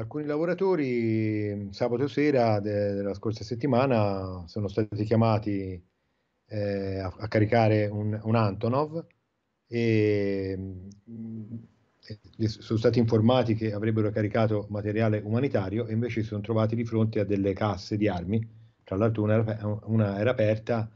alcuni lavoratori sabato sera de- della scorsa settimana sono stati chiamati eh, a-, a, caricare un, un Antonov e mh, sono stati informati che avrebbero caricato materiale umanitario e invece si sono trovati di fronte a delle casse di armi, tra l'altro una era, una era aperta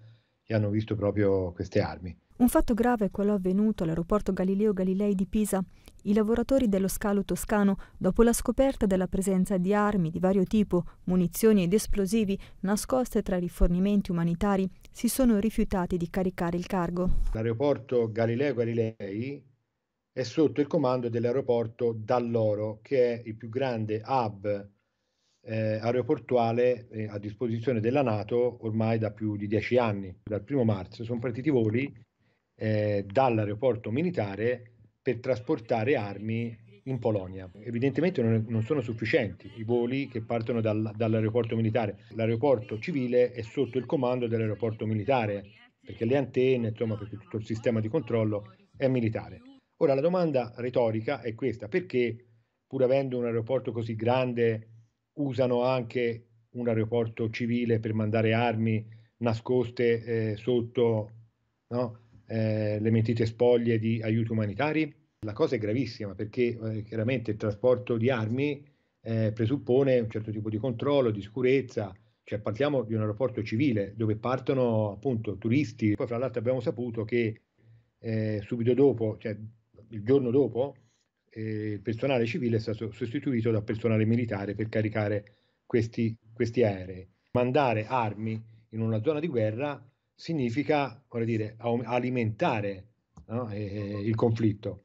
e hanno visto proprio queste armi. Un fatto grave è quello avvenuto all'aeroporto Galileo Galilei di Pisa. I lavoratori dello scalo toscano, dopo la scoperta della presenza di armi di vario tipo, munizioni ed esplosivi nascoste tra i rifornimenti umanitari, si sono rifiutati di caricare il cargo. L'aeroporto Galileo Galilei è sotto il comando dell'aeroporto Dall'Oro, che è il più grande hub eh, aeroportuale eh, a disposizione della Nato ormai da più di dieci anni. Dal primo marzo sono partiti voli eh, dall'aeroporto militare per trasportare armi in Polonia. Evidentemente non, non sono sufficienti i voli che partono dal, dall'aeroporto militare. L'aeroporto civile è sotto il comando dell'aeroporto militare, perché le antenne, insomma, perché tutto il sistema di controllo è militare. Ora la domanda retorica è questa, perché pur avendo un aeroporto così grande usano anche un aeroporto civile per mandare armi nascoste eh, sotto no, eh, le mentite spoglie di aiuti umanitari? La cosa è gravissima perché eh, chiaramente il trasporto di armi eh, presuppone un certo tipo di controllo, di sicurezza, cioè parliamo di un aeroporto civile dove partono appunto turisti. Poi fra l'altro abbiamo saputo che eh, subito dopo, cioè il giorno dopo, il personale civile è stato sostituito dal personale militare per caricare questi, questi aerei. Mandare armi in una zona di guerra significa dire, alimentare no, eh, il conflitto.